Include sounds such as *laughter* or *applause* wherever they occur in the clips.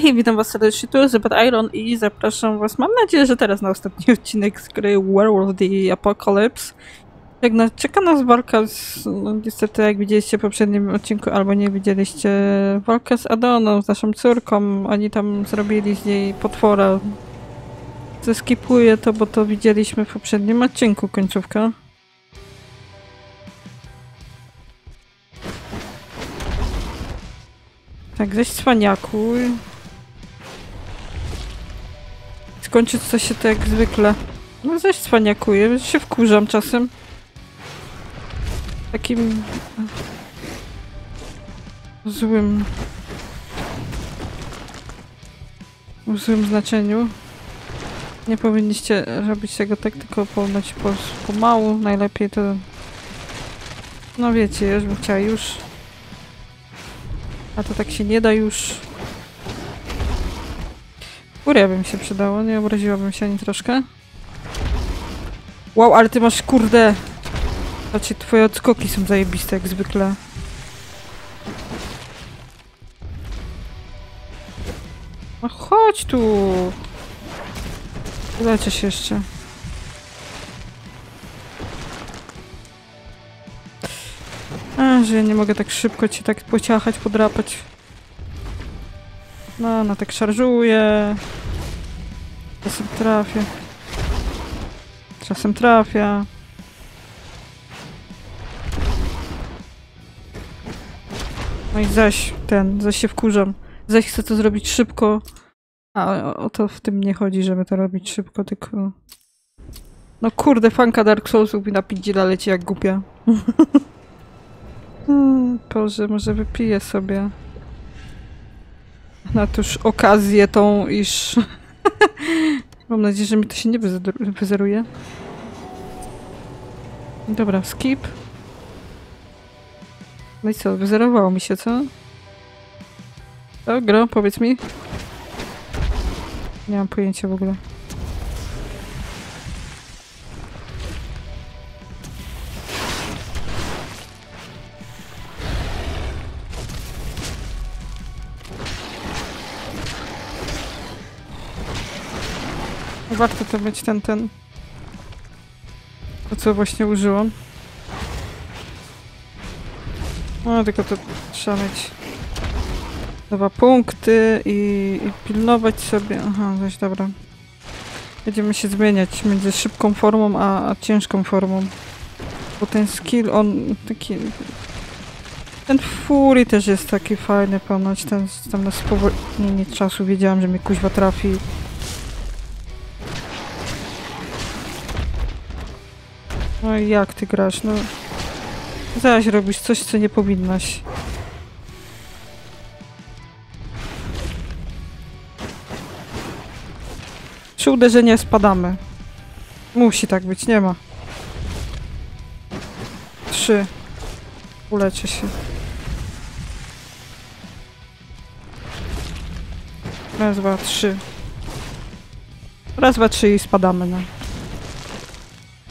Hej, witam was serdecznie, tu jest Zebet Iron i zapraszam was, mam nadzieję, że teraz na ostatni odcinek z gry Werewolf the Apocalypse. Jak na, czeka nas walka z, no niestety jak widzieliście w poprzednim odcinku, albo nie widzieliście, walkę z Adoną, z naszą córką, oni tam zrobili z niej potwora. Zeskipuję to, bo to widzieliśmy w poprzednim odcinku, końcówka. Tak, ześ cwaniakuj. Skończyć coś się to jak zwykle. No zaś cwaniakuję, się wkurzam czasem. Takim... złym... w złym znaczeniu. Nie powinniście robić tego tak, tylko po, pomału. Najlepiej to... No wiecie, już bym chciała już. A to tak się nie da już. Furia by mi się przydało, nie obraziłabym się ani troszkę. Wow, ale ty masz kurde... Znaczy, twoje odskoki są zajebiste, jak zwykle. No chodź tu! Uleczę się jeszcze. A, że ja nie mogę tak szybko cię tak pociachać, podrapać. No, no tak szarżuje. Czasem trafię. Czasem trafia. No i zaś ten, zaś się wkurzam. Zaś chcę to zrobić szybko. A o, o to w tym nie chodzi, żeby to robić szybko, tylko... No kurde, fanka Dark Soulsów mi na piździla leci jak głupia. *laughs* Hmm, Boże, może wypiję sobie. Na tuż okazję tą, iż... *laughs* Mam nadzieję, że mi to się nie wyzer- wyzeruje. Dobra, skip. No i co, wyzerowało mi się, co? O, gro, powiedz mi. Nie mam pojęcia w ogóle. Warto to być ten, ten... To, co właśnie użyłam. No, tylko to trzeba mieć dwa punkty i, i pilnować sobie. Aha, dość dobra. Będziemy się zmieniać między szybką formą a, a ciężką formą. Bo ten skill, on taki... Ten Fury też jest taki fajny ponoć, ten tam na spowolnienie czasu wiedziałam, że mnie kuźwa trafi. No jak ty grasz? No. Zaś robisz coś, co nie powinnaś. Trzy uderzenia spadamy. Musi tak być, nie ma. Trzy. Uleczę się. Raz, dwa, trzy. Raz, dwa, trzy i spadamy, no.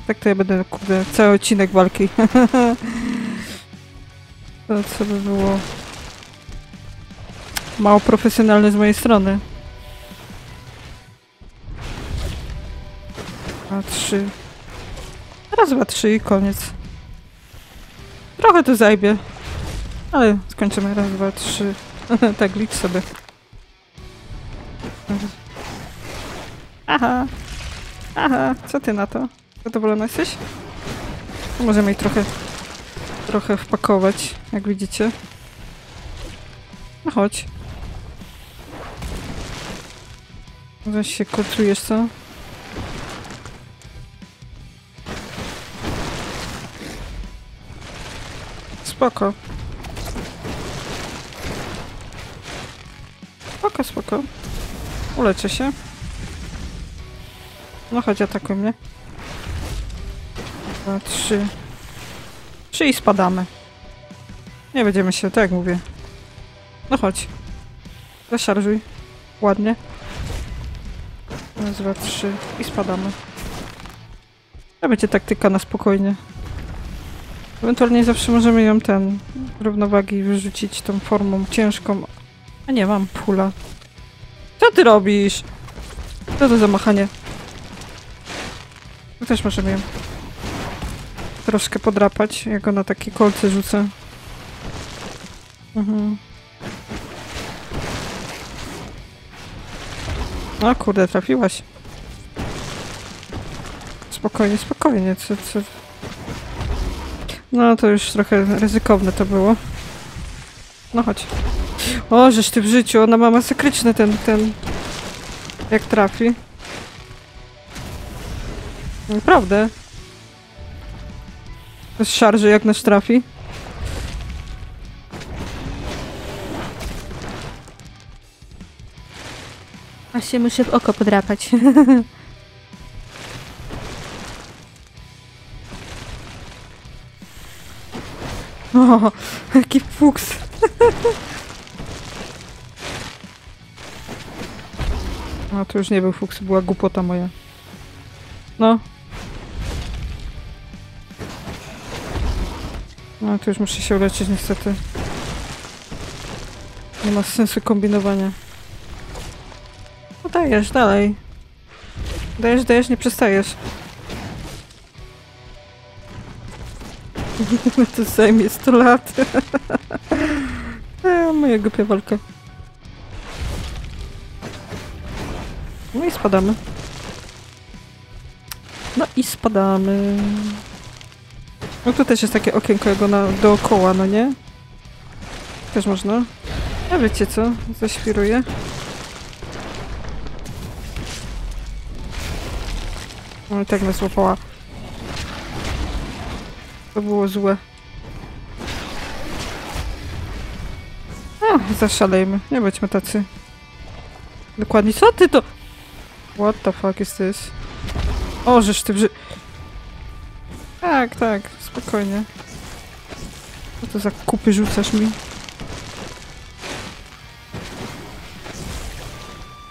Tak to ja będę, kurde, cały odcinek walki. *laughs* to co by było mało profesjonalne z mojej strony. Dwa, trzy. Raz, dwa, trzy i koniec. Trochę to zajbie. Ale skończymy. Raz, dwa, trzy. *laughs* tak, licz sobie. Aha. Aha, co ty na to? Zadowolona jesteś? Możemy jej trochę, trochę wpakować, jak widzicie. No chodź. Weź się koczujesz, co? Spoko. Spoko, spoko. Uleczę się. No chodź, atakuj mnie. Dwa, trzy. Trzy i spadamy. Nie będziemy się, tak jak mówię. No chodź. Zaszarżuj. Ładnie. Raz, dwa, trzy i spadamy. To będzie taktyka na spokojnie. Ewentualnie zawsze możemy ją ten równowagi wyrzucić tą formą ciężką. A nie, mam pula. Co ty robisz? Co to za machanie? To też możemy ją troszkę podrapać, jak ona takie kolce rzuca. Mhm. O kurde, trafiłaś. Spokojnie, spokojnie, co, co... No to już trochę ryzykowne to było. No chodź. O, żeż ty w życiu, ona ma masakryczny ten, ten... Jak trafi. Naprawdę. Bez szarży jak nasz trafi. Właśnie muszę w oko podrapać. *laughs* O, jaki fuks. No to już nie był fuks, była głupota moja. No. No to już muszę się uleczyć niestety. Nie ma sensu kombinowania. No dajesz, dalej. Dajesz, dajesz, nie przestajesz. *laughs* to zajmie 100 lat. *laughs* e, moja głupia walka. No i spadamy. No i spadamy. No tu też jest takie okienko jego na, dookoła, no nie? Też można. A wiecie co? Zaświruję. No i tak mnie złapała. To było złe. A, zaszalejmy. Nie bądźmy tacy. Dokładnie. Co ty to? What the fuck is this? O, żeż ty brzy... Tak, tak. Spokojnie. Co to za kupy rzucasz mi?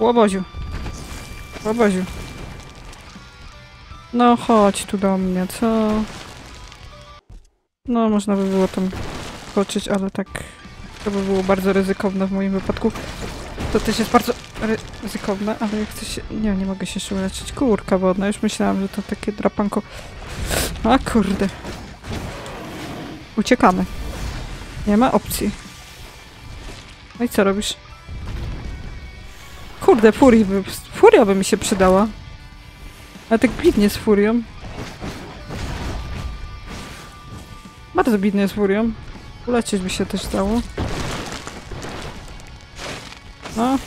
Łoboziu. Łoboziu. No chodź tu do mnie, co? No, można by było tam skoczyć, ale tak to by było bardzo ryzykowne w moim wypadku. To też jest bardzo ry ryzykowne, ale jak się... Nie, nie mogę się jeszcze uleczyć. Kurka wodna, już myślałam, że to takie drapanko... A kurde. Uciekamy. Nie ma opcji. No i co robisz? Kurde, furii by... Furia by mi się przydała. Ale tak bidnie z furią. Bardzo bidnie z furią. Ulecieć by się też dało. No.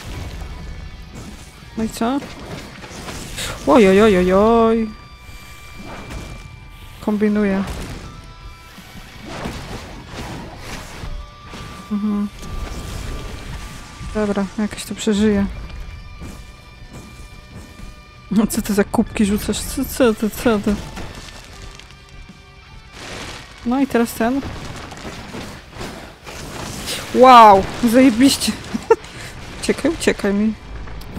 No i co? Oj, oj, oj, oj, oj. Kombinuję. Mhm. Dobra, jakoś to przeżyję. No co ty za kubki rzucasz? Co, co ty, co ty? No i teraz ten. Wow! Zajebiście! *laughs* uciekaj, uciekaj mi.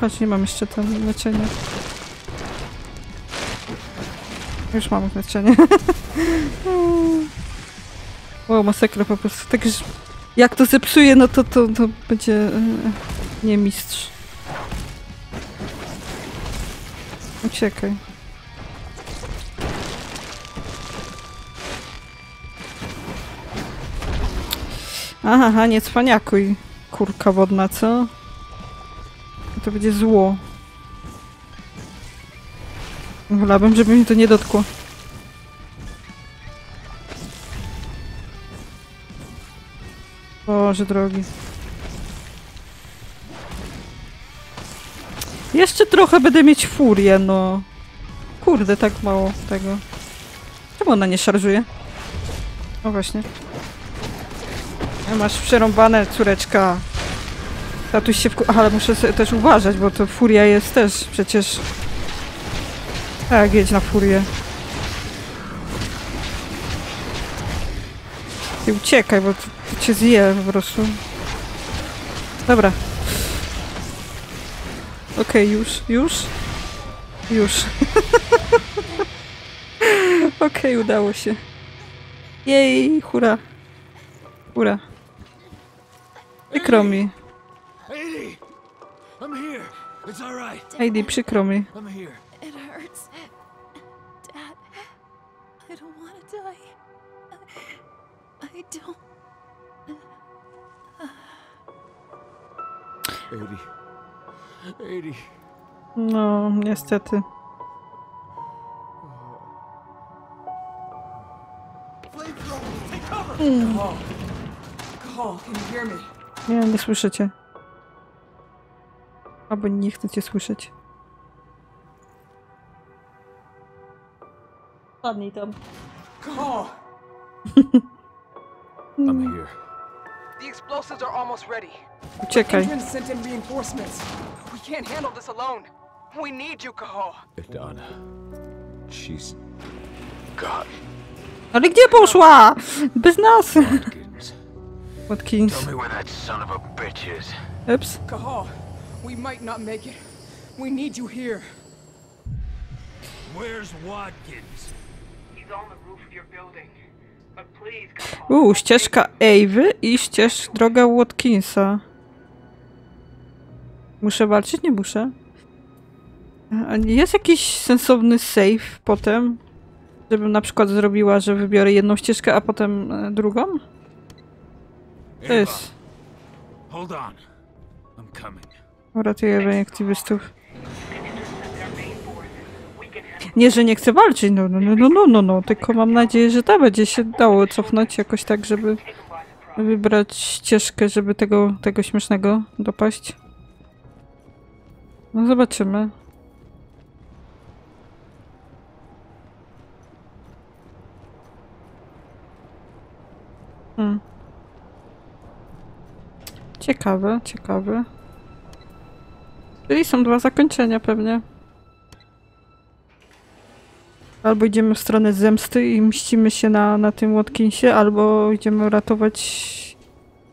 Patrz, nie mam jeszcze ten leczenia. Już mam leczenie. *laughs* wow, masakra po prostu. Tak, jak to zepsuje, no to to, to będzie e, nie mistrz. Uciekaj. Aha, aha, nie cwaniakuj, kurka wodna, co? To będzie zło. Wolałabym, żeby mi to nie dotkło. Boże drogi. Jeszcze trochę będę mieć furię, no. Kurde, tak mało tego. Czemu ona nie szarżuje? No właśnie. Masz przerąbane, córeczka. Tatuś się wku... Aha, ale muszę też uważać, bo to furia jest też przecież... Tak, jedź na furię. I uciekaj, bo to, cię zje po prostu. Dobra. Okej, już, już. Już. *laughs* Okej, udało się. Jej, hura. Hura. Przykro mi. Heidi, przykro mi. Call, can you hear me? Nie, nie słyszycie. Albo nie chcecie słyszeć. Padnij tam. *laughs* I'm here. The explosives are almost ready. Uciekaj. Sent in reinforcements. We can't handle this alone. We need you, Kaho. Donna. She's gone. Ale gdzie poszła? Bez nas! Watkins. Watkins. Tell me where that son of a bitch is. Ups. Call. We might not make it. We need you here. Where's Watkins? He's on the roof of your building. But please, Kaho. Uuu, ścieżka Ewy i ścież droga Watkinsa. Muszę walczyć? Nie muszę. Jest jakiś sensowny save potem? Żebym na przykład zrobiła, że wybiorę jedną ścieżkę, a potem e, drugą? To jest... Hold on. I'm coming. Uratuję aktywistów. Nie, że nie chcę walczyć, no, no, no, no, no, no, no, tylko mam nadzieję, że to będzie się dało cofnąć jakoś tak, żeby wybrać ścieżkę, żeby tego, tego śmiesznego dopaść. No zobaczymy. Hmm. Ciekawe, ciekawe. Czyli są dwa zakończenia pewnie. Albo idziemy w stronę zemsty i mścimy się na, na tym Watkinsie, albo idziemy ratować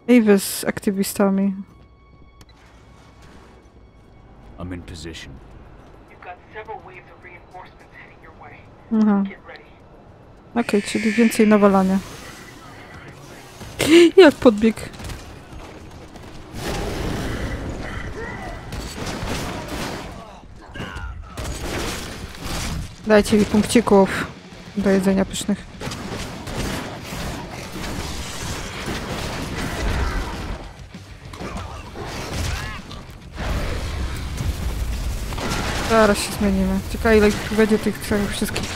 Ewę z aktywistami. I'm in position. You've got several waves of reinforcements heading your way. Aha. Get ready. Okej, czyli więcej nawalania. *gasps* Jak podbieg. Dajcie mi punkcików do jedzenia pysznych. Zaraz się zmienimy. Ciekawe ile ich będzie tych całych wszystkich.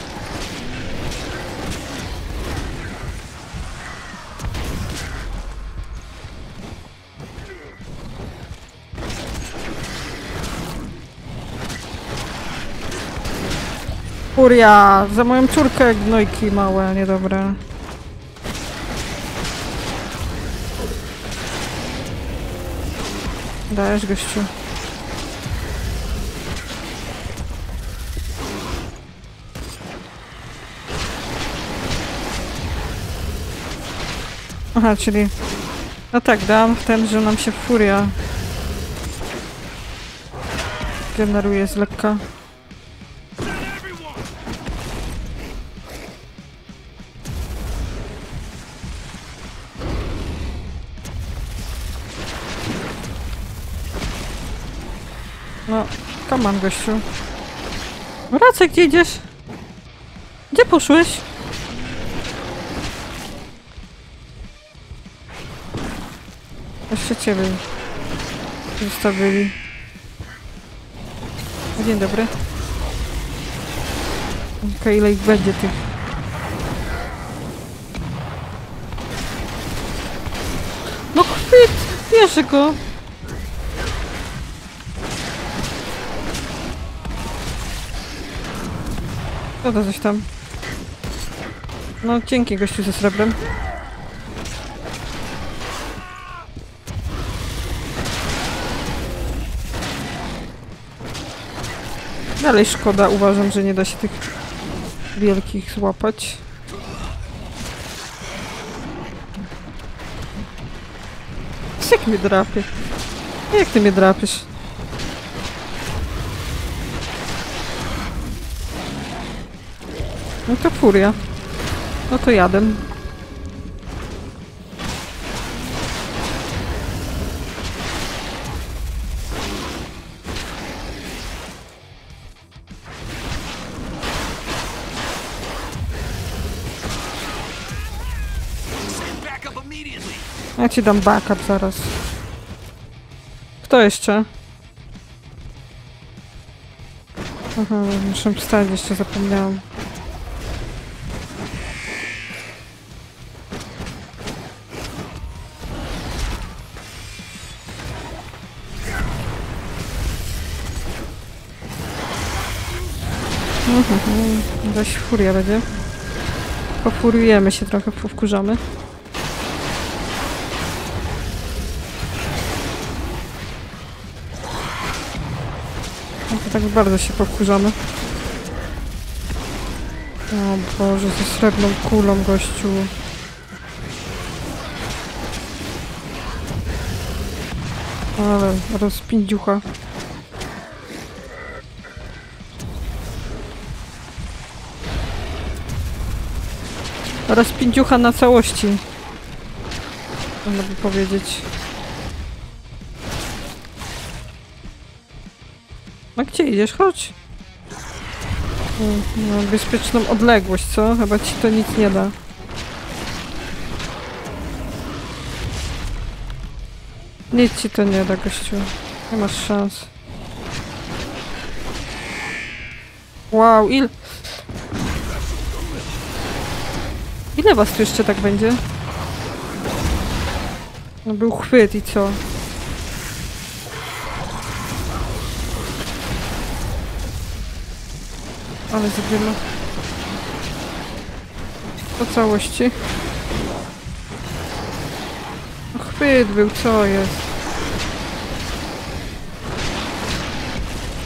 Furia! Za moją córkę gnojki małe, niedobre. Dajesz gościu. Aha, czyli... No tak, dałam w ten, że nam się furia generuje z lekka. No, come on, gościu. Wracaj, gdzie idziesz? Gdzie poszłeś? Jeszcze ciebie zostawili. Dzień dobry. Okej, ile ich będzie tych? No chwyt! Bierze go! Co to coś tam? No dzięki gościu ze srebrem. Dalej szkoda, uważam, że nie da się tych wielkich złapać. Jak mnie drapie? Jak ty mnie drapiesz? No to furia. No to jadę. Ja ci dam backup zaraz. Kto jeszcze? Aha, muszę wstać, jeszcze zapomniałam. Mhm, Weź furia będzie. Pofuriujemy się trochę, powkurzamy. Tak bardzo się powkurzamy. O Boże, ze srebrną kulą, gościu. Ale rozpindziucha. Rozpindziucha na całości. Można by powiedzieć. A gdzie idziesz? Chodź. No, bezpieczną odległość, co? Chyba ci to nic nie da. Nic ci to nie da, gościu. Nie masz szans. Wow, il... Ile was tu jeszcze tak będzie? No był chwyt i co? Ale zrobimy. Po całości. Chwyt był, co jest?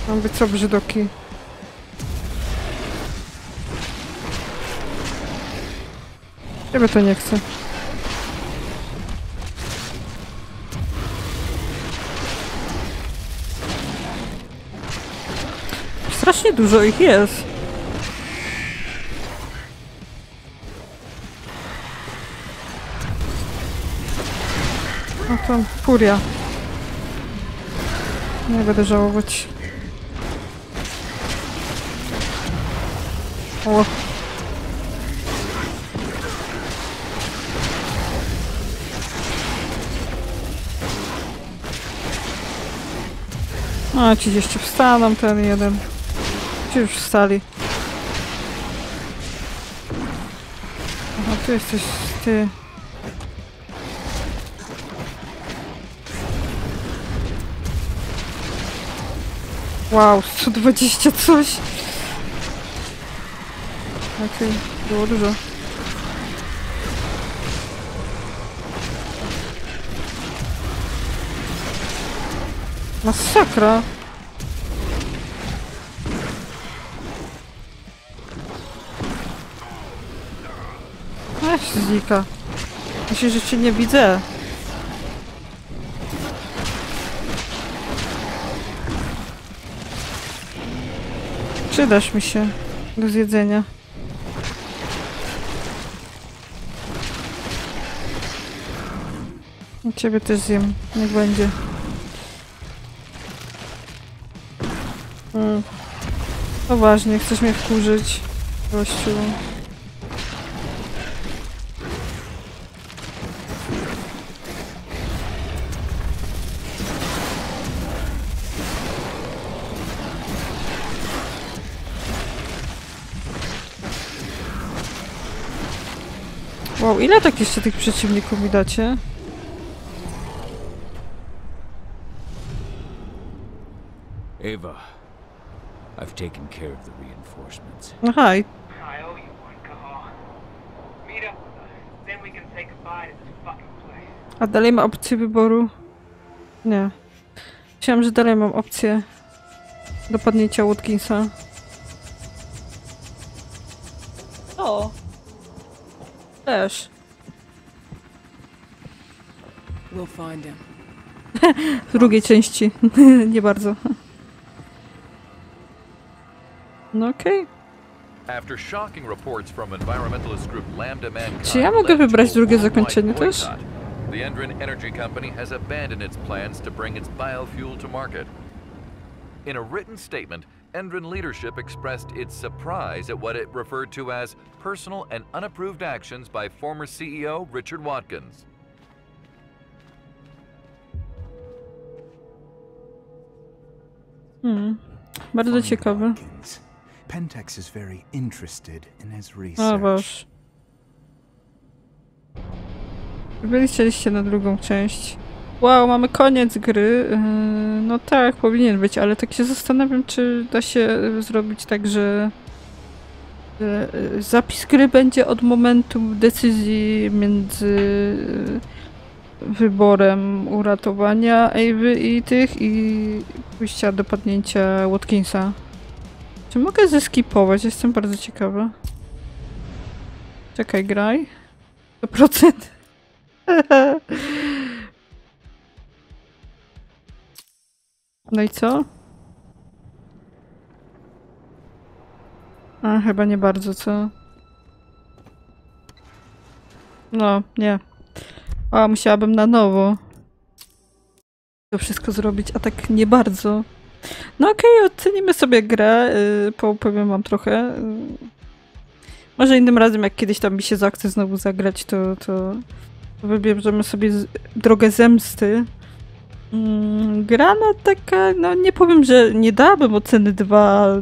Mam być co brzydoki. Ciebie to nie chcę. Strasznie dużo ich jest. To furia. Nie będę żałować. O. A, ci jeszcze wstaną ten jeden. Ci już wstali. Aha, tu jesteś ty. Wow, 120 coś. Okej, było dużo. Masakra. Weź znika. Myślisz, że cię nie widzę. Przydasz mi się do zjedzenia. I ciebie też zjem. Niech będzie. Mm. Poważnie, chcesz mnie wkurzyć, gościu. Wow, ile tak jeszcze tych przeciwników mi dacie? Ava, I've taken care of the reinforcements. Aha, i I owe you one. Meet up with us, then we can say goodbye to this fucking place. A dalej ma opcję wyboru? Nie. Myślałam, że dalej mam opcję dopadnięcia Watkinsa. O! Też. We'll find him. W drugiej części. *laughs* Nie bardzo. No okej. After shocking reports from environmentalist group Lambda Mankind Czy ja mogę wybrać drugie zakończenie też? The Endrin Energy Company has abandoned its plans to bring its biofuel to market. In a written statement, Endron leadership expressed its surprise at what it referred to as personal and unapproved actions by former CEO Richard Watkins. Hmm. Bardzo Find ciekawe. Watkins. Pentex is very interested in his O research. boż. Wyliczyliście na drugą część. Wow, mamy koniec gry. Yy, No tak, powinien być, ale tak się zastanawiam, czy da się y, zrobić tak, że y, zapis gry będzie od momentu decyzji między y, wyborem uratowania Ewy i tych i pójścia do padnięcia Watkinsa. Czy mogę zeskipować? Jestem bardzo ciekawa. Czekaj, graj. 100%. *laughs* No i co? A, chyba nie bardzo, co? No, nie. A, musiałabym na nowo to wszystko zrobić, a tak nie bardzo. No okej, ocenimy sobie grę, yy, poopowiem wam trochę. Yy. Może innym razem, jak kiedyś tam mi się zachce znowu zagrać, to, to wybierzemy sobie drogę zemsty. Mm, gra no taka, no nie powiem, że nie dałabym oceny 2,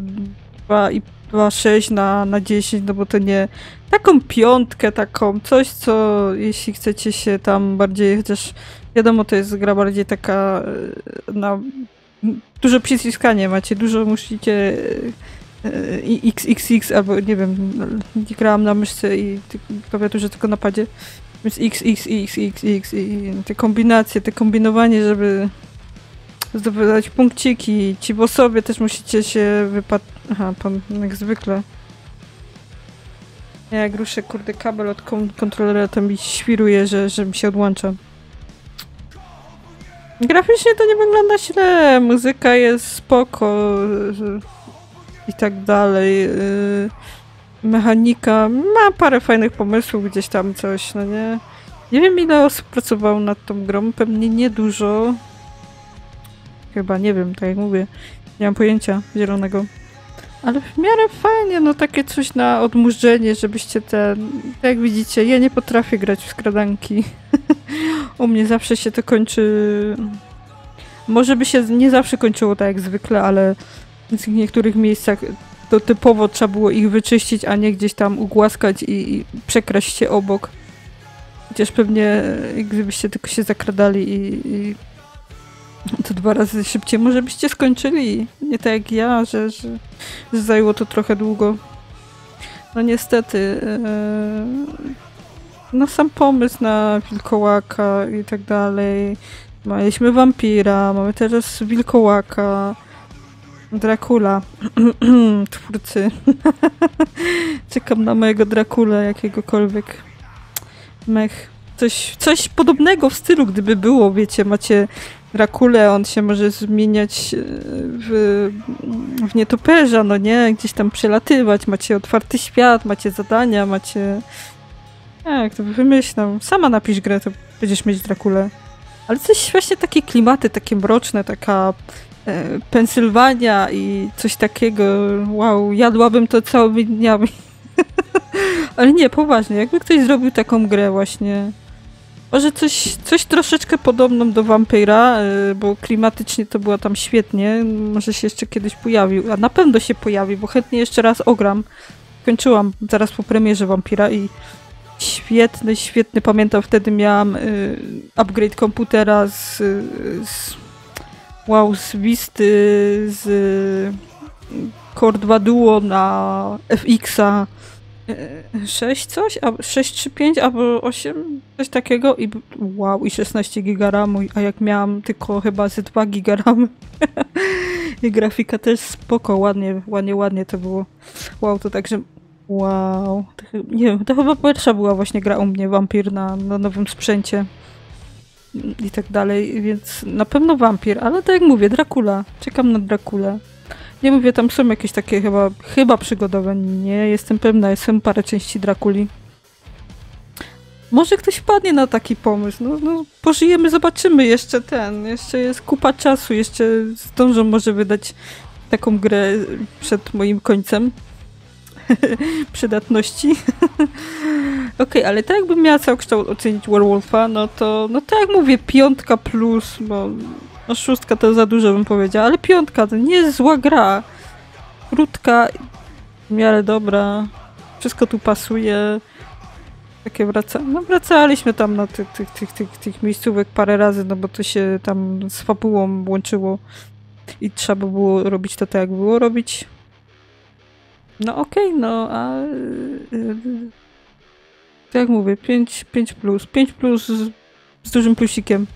2 i 2,6 na, na 10, no bo to nie taką piątkę, taką coś, co jeśli chcecie się tam bardziej, chociaż wiadomo, to jest gra bardziej taka e, na dużo przyciskanie macie, dużo musicie e, XXX albo nie wiem, grałam na myszce i klawiaturze tylko na padzie. Więc X, X, X, X, X i te kombinacje, te kombinowanie, żeby zdobywać punkciki. Ci bossowie też musicie się wypad... Aha, pan jak zwykle. Ja jak ruszę kurde kabel od kon- kontrolera, to mi świruje, że, że mi się odłącza. Graficznie to nie wygląda źle, muzyka jest spoko i tak dalej. y, Mechanika ma parę fajnych pomysłów, gdzieś tam coś, no nie? Nie wiem ile osób pracowało nad tą grą, pewnie niedużo. Chyba, nie wiem, tak jak mówię. Nie mam pojęcia zielonego. Ale w miarę fajnie, no takie coś na odmurzenie, żebyście ten... Tak jak widzicie, ja nie potrafię grać w skradanki. *laughs* U mnie zawsze się to kończy... Może by się nie zawsze kończyło tak jak zwykle, ale w niektórych miejscach to typowo trzeba było ich wyczyścić, a nie gdzieś tam ugłaskać i, i przekraść się obok. Chociaż pewnie e, gdybyście tylko się zakradali i, i to dwa razy szybciej, może byście skończyli. Nie tak jak ja, że, że, że zajęło to trochę długo. No niestety. E, no sam pomysł na wilkołaka i tak dalej. Mieliśmy wampira, mamy teraz wilkołaka. Dracula. *clears throat* Twórcy. *laughs* Czekam na mojego Dracula jakiegokolwiek. Mech. Coś, coś podobnego w stylu, gdyby było, wiecie, macie Drakulę, on się może zmieniać e, w, w nietoperza, no nie? Gdzieś tam przelatywać, macie otwarty świat, macie zadania, macie... Jak to wymyślam? Sama napisz grę, to będziesz mieć Drakulę. Ale coś właśnie takie klimaty, takie mroczne, taka Pensylwania i coś takiego. Wow, jadłabym to całymi dniami. *laughs* Ale nie, poważnie, jakby ktoś zrobił taką grę właśnie. Może coś, coś troszeczkę podobną do Vampira, e, bo klimatycznie to było tam świetnie. Może się jeszcze kiedyś pojawił, a na pewno się pojawi, bo chętnie jeszcze raz ogram. Kończyłam zaraz po premierze Vampira i świetny, świetny. Pamiętam wtedy miałam y, upgrade komputera z, z wow, z Visty, z y, Core 2 Duo na FX-a y, 6 coś, a 635 albo 8, coś takiego? I wow, i 16 giga RAMu, a jak miałam tylko chyba ze 2 giga *laughs* i grafika też spoko, ładnie, ładnie, ładnie to było. Wow, to także Wow. To, nie wiem, to chyba pierwsza była właśnie gra u mnie Wampir na, na nowym sprzęcie i tak dalej, więc na pewno Wampir, ale tak jak mówię, Dracula. Czekam na Drakulę. Nie mówię, tam są jakieś takie chyba, chyba przygodowe. Nie jestem pewna, są parę części Drakuli. Może ktoś wpadnie na taki pomysł. No, no pożyjemy, zobaczymy. Jeszcze ten, jeszcze jest kupa czasu, jeszcze zdążą może wydać taką grę przed moim końcem *laughs* przydatności. *laughs* Okej, ale tak jakbym miała całokształt ocenić Werewolfa, no to, no tak jak mówię, piątka plus, bo no szóstka to za dużo bym powiedziała, ale piątka to nie jest zła gra. Krótka, w miarę dobra, wszystko tu pasuje. Takie wraca... No wracaliśmy tam na tych, tych, tych, tych, tych miejscówek parę razy, no bo to się tam z fabułą łączyło i trzeba było robić to tak, jak było robić. No okej, no a... Yy, tak jak mówię, 5, 5 plus. 5 plus z, z dużym plusikiem.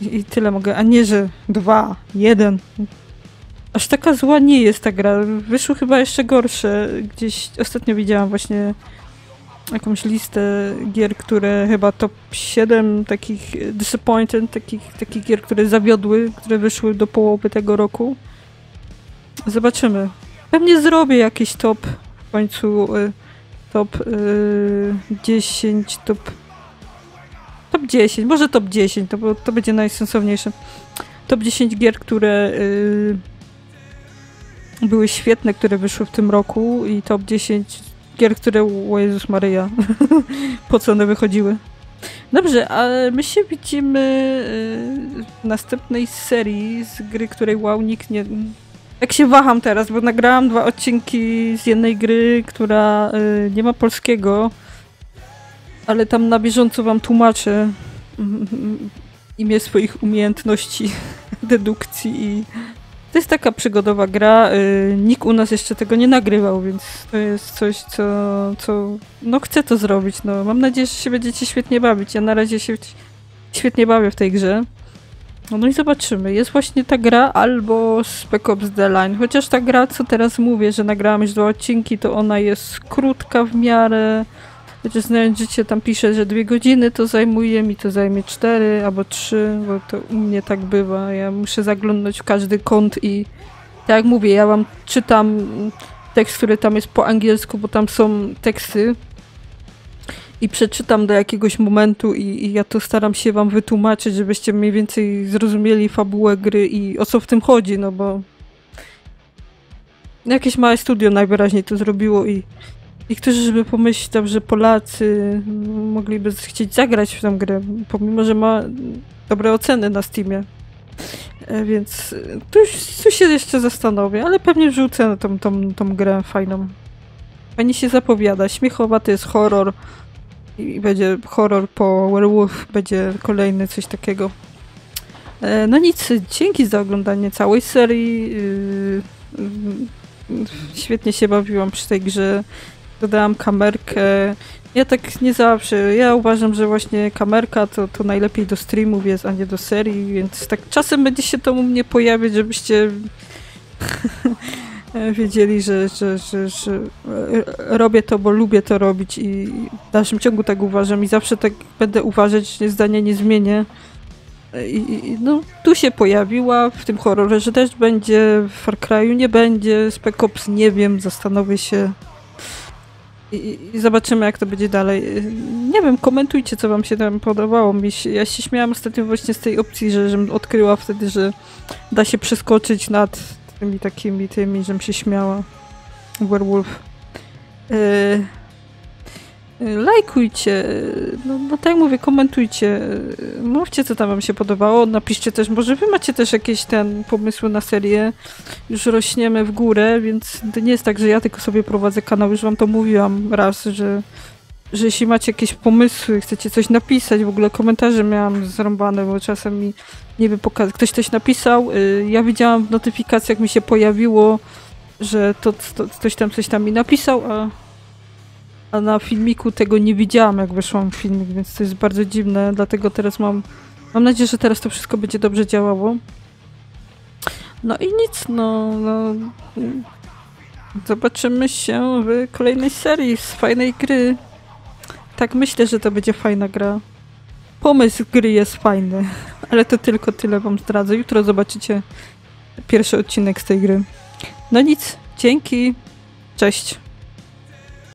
I, I tyle mogę, a nie, że 2, 1. Aż taka zła nie jest ta gra. Wyszły chyba jeszcze gorsze. Gdzieś ostatnio widziałam właśnie jakąś listę gier, które chyba top 7 takich disappointed, takich, takich gier, które zawiodły, które wyszły do połowy tego roku. Zobaczymy. Pewnie zrobię jakiś top w końcu y, top y, 10, top top 10, może top 10, to, to będzie najsensowniejsze. Top 10 gier, które y, były świetne, które wyszły w tym roku i top 10 gier, które, o Jezus Maryja, *laughs* po co one wychodziły. Dobrze, ale my się widzimy y, w następnej serii z gry, której wow, nikt nie... Jak się waham teraz, bo nagrałam dwa odcinki z jednej gry, która y, nie ma polskiego, ale tam na bieżąco wam tłumaczę mm, mm, imię swoich umiejętności *laughs* dedukcji i to jest taka przygodowa gra. y, Nikt u nas jeszcze tego nie nagrywał, więc to jest coś, co, co no chcę to zrobić. No, mam nadzieję, że się będziecie świetnie bawić. Ja na razie się świetnie bawię w tej grze. No, no i zobaczymy. Jest właśnie ta gra albo Spec Ops The Line. Chociaż ta gra, co teraz mówię, że nagrałam już dwa odcinki, to ona jest krótka w miarę. Chociaż znając życie, tam pisze, że dwie godziny to zajmuje, mi to zajmie cztery albo trzy, bo to u mnie tak bywa. Ja muszę zaglądnąć w każdy kąt i tak jak mówię, ja wam czytam tekst, który tam jest po angielsku, bo tam są teksty i przeczytam do jakiegoś momentu i, i ja to staram się wam wytłumaczyć, żebyście mniej więcej zrozumieli fabułę gry i o co w tym chodzi, no bo jakieś małe studio najwyraźniej to zrobiło i i którzy, żeby pomyślał, że Polacy mogliby chcieć zagrać w tę grę, pomimo, że ma dobre oceny na Steamie. E, Więc tu, tu się jeszcze zastanowię, ale pewnie wrzucę tą, tą, tą grę fajną. Fajnie się zapowiada. Śmiechowa to jest horror. I będzie horror po werewolf, będzie kolejny coś takiego. E, No nic, dzięki za oglądanie całej serii. Yy, Świetnie się bawiłam przy tej grze dodałam kamerkę. Ja tak nie zawsze. Ja uważam, że właśnie kamerka to, to najlepiej do streamów jest, a nie do serii, więc tak czasem będzie się to u mnie pojawiać, żebyście *laughs* wiedzieli, że, że, że, że robię to, bo lubię to robić i w dalszym ciągu tak uważam i zawsze tak będę uważać, zdania nie zmienię. I, no, tu się pojawiła, w tym horrorze że też będzie, w Far Cry'u nie będzie, Spec Ops nie wiem, zastanowię się. I, I zobaczymy, jak to będzie dalej. Nie wiem, komentujcie, co wam się tam podobało. Mi się, ja się śmiałam ostatnio właśnie z tej opcji, że żem odkryła wtedy, że da się przeskoczyć nad tymi takimi tymi, żem się śmiała. Werewolf. Yy, lajkujcie. No, no tak mówię, komentujcie. Mówcie, co tam wam się podobało. Napiszcie też, może wy macie też jakieś ten pomysły na serię. Już rośniemy w górę, więc to nie jest tak, że ja tylko sobie prowadzę kanał. Już wam to mówiłam raz, że, że jeśli macie jakieś pomysły, chcecie coś napisać, w ogóle komentarze miałam zrąbane, bo czasem mi nie wiem, ktoś coś napisał. yy, Ja widziałam w notyfikacjach, mi się pojawiło, że to, to ktoś tam coś tam mi napisał, a, a na filmiku tego nie widziałam, jak wyszłam w filmik, więc to jest bardzo dziwne, dlatego teraz mam mam nadzieję, że teraz to wszystko będzie dobrze działało. No i nic, no, no mm, zobaczymy się w kolejnej serii z fajnej gry. Tak myślę, że to będzie fajna gra. Pomysł gry jest fajny, *laughs* ale to tylko tyle wam zdradzę. Jutro zobaczycie pierwszy odcinek z tej gry. No nic, dzięki, cześć.